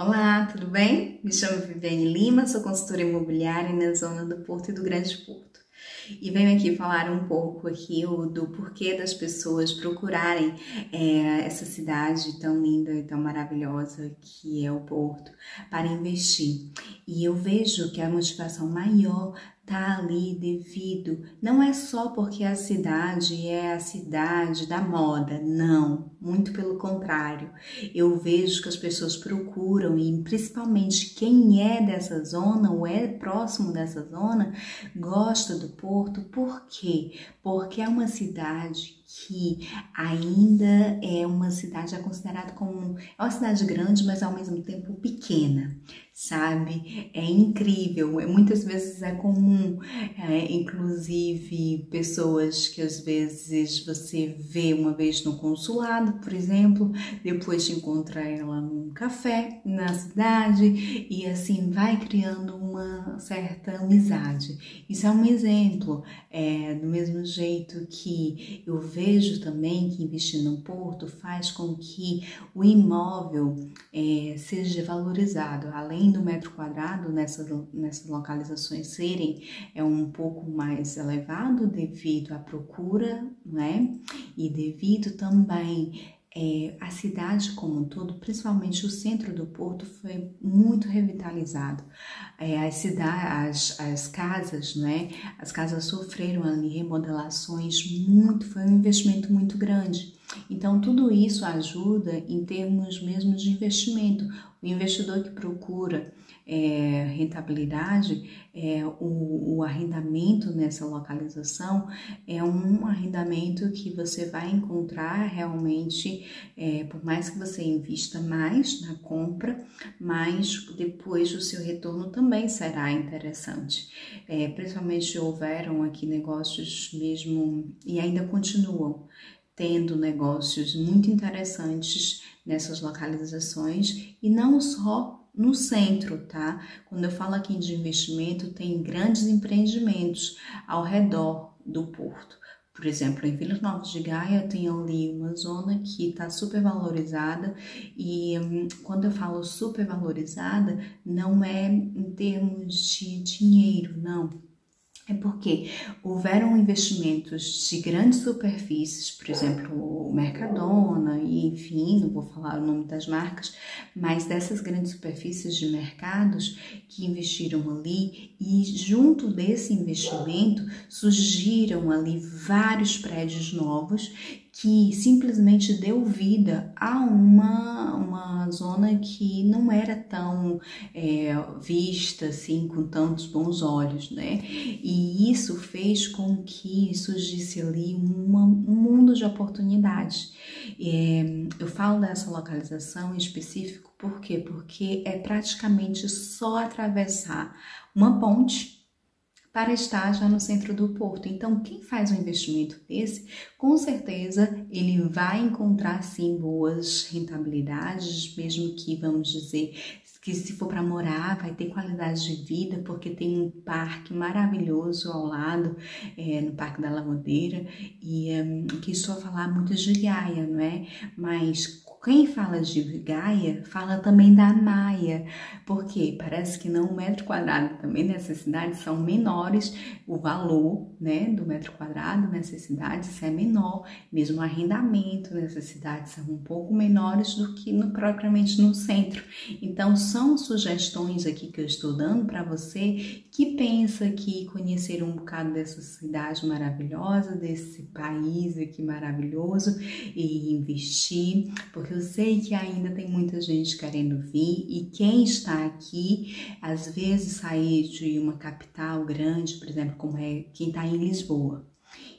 Olá, tudo bem? Me chamo Viviane Lima, sou consultora imobiliária na zona do Porto e do Grande Porto. E venho aqui falar um pouco aqui do porquê das pessoas procurarem é, essa cidade tão linda e tão maravilhosa que é o Porto para investir. E eu vejo que a motivação maior tá ali devido, não é só porque a cidade é a cidade da moda, não, muito pelo contrário. Eu vejo que as pessoas procuram e principalmente quem é dessa zona ou é próximo dessa zona gosta do Porto, por quê? Porque é uma cidade que ainda é uma cidade é considerada como é uma cidade grande, mas ao mesmo tempo pequena, sabe? É incrível. É, muitas vezes é comum, é, inclusive pessoas que às vezes você vê uma vez no consulado, por exemplo, depois te encontra ela num café na cidade e assim vai criando uma certa amizade. Isso é um exemplo. É, do mesmo jeito que eu vejo vejo também que investir no porto faz com que o imóvel é, seja valorizado. Além do metro quadrado nessas, nessas localizações serem é um pouco mais elevado devido à procura, né? E devido também é, a cidade como um todo, principalmente o centro do porto, foi muito revitalizado. É, as, as, as casas, né? As casas sofreram ali remodelações muito, foi um investimento muito grande. Então, tudo isso ajuda em termos mesmo de investimento. O investidor que procura é, rentabilidade, é, o, o, arrendamento nessa localização é um arrendamento que você vai encontrar realmente, é, por mais que você invista mais na compra, mas depois o seu retorno também será interessante. É, principalmente houveram aqui negócios mesmo e ainda continuam tendo negócios muito interessantes nessas localizações e não só no centro, tá? Quando eu falo aqui de investimento, tem grandes empreendimentos ao redor do porto. Por exemplo, em Vila Nova de Gaia tem ali uma zona que está super valorizada e hum, quando eu falo super valorizada, não é em termos de dinheiro, não é porque houveram investimentos de grandes superfícies, por exemplo, o Mercadona, e enfim, não vou falar o nome das marcas, mas dessas grandes superfícies de mercados que investiram ali e junto desse investimento surgiram ali vários prédios novos que simplesmente deu vida a uma, uma zona que não era tão é, vista assim com tantos bons olhos, né? E isso fez com que surgisse ali uma, um mundo de oportunidades. É, eu falo dessa localização em específico por quê? Porque é praticamente só atravessar uma ponte para estar já no centro do porto. Então, quem faz um investimento desse, com certeza ele vai encontrar sim boas rentabilidades, mesmo que vamos dizer que se for para morar vai ter qualidade de vida porque tem um parque maravilhoso ao lado é, no Parque da Lavandeira e um, que a falar muito de Gaia, não é? Mas quem fala de Gaia fala também da Maia, porque parece que não o metro quadrado também nessas cidades são menores, o valor né, do metro quadrado nessas cidades é menor, mesmo o arrendamento nessas cidades são um pouco menores do que no, propriamente no centro. Então, são sugestões aqui que eu estou dando para você que pensa que conhecer um bocado dessa cidade maravilhosa, desse país aqui maravilhoso e investir, porque porque eu sei que ainda tem muita gente querendo vir e quem está aqui, às vezes sair de uma capital grande, por exemplo, como é quem está em Lisboa,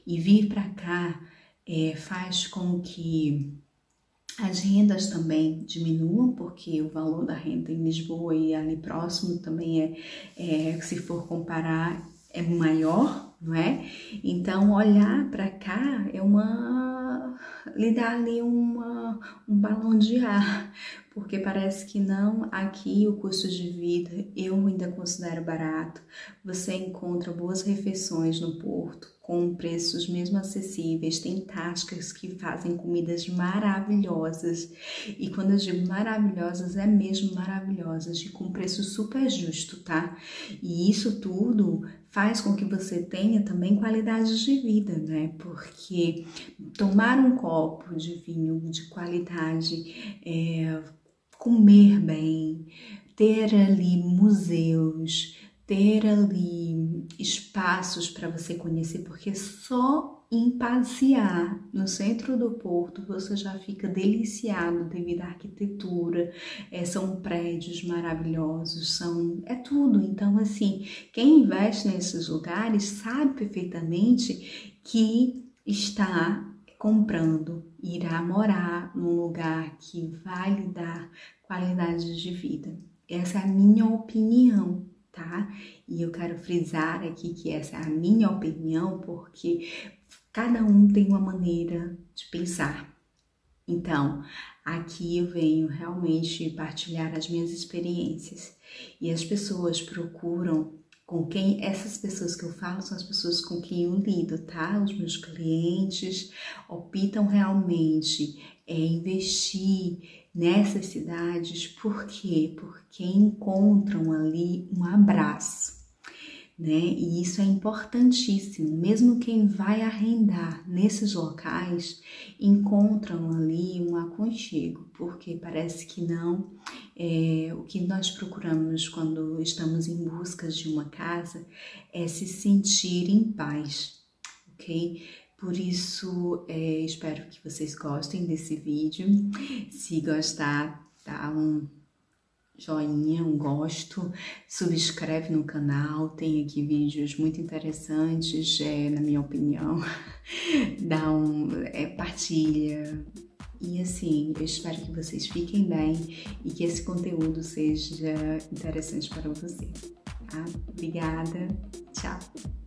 e vir para cá é, faz com que as rendas também diminuam, porque o valor da renda em Lisboa e ali próximo também é, é se for comparar, é maior, não é? Então, olhar para cá é uma lhe dar ali uma, um balão de ar, porque parece que não, aqui o custo de vida eu ainda considero barato. Você encontra boas refeições no porto, com preços mesmo acessíveis, tem tascas que fazem comidas maravilhosas. E quando eu digo maravilhosas, é mesmo maravilhosas e com preço super justo, tá? E isso tudo faz com que você tenha também qualidade de vida, né? Porque tomar um copo de vinho de qualidade, é, comer bem, ter ali museus, ter ali espaços para você conhecer, porque só em passear no centro do porto você já fica deliciado devido à arquitetura, é, são prédios maravilhosos, são é tudo. Então assim, quem investe nesses lugares sabe perfeitamente que está comprando, irá morar num lugar que vai lhe dar qualidade de vida. Essa é a minha opinião, tá? E eu quero frisar aqui que essa é a minha opinião porque cada um tem uma maneira de pensar. Então, aqui eu venho realmente partilhar as minhas experiências e as pessoas procuram com quem essas pessoas que eu falo são as pessoas com quem eu lido, tá? Os meus clientes optam realmente é investir nessas cidades, por quê? Porque encontram ali um abraço, né? E isso é importantíssimo. Mesmo quem vai arrendar nesses locais encontram ali um aconchego, porque parece que não. É, o que nós procuramos quando estamos em busca de uma casa é se sentir em paz, ok? Por isso, é, espero que vocês gostem desse vídeo. Se gostar, dá um joinha, um gosto, subscreve no canal, tem aqui vídeos muito interessantes, é, na minha opinião. Dá um, é, partilha. E assim, eu espero que vocês fiquem bem e que esse conteúdo seja interessante para você. Tá? Obrigada, tchau!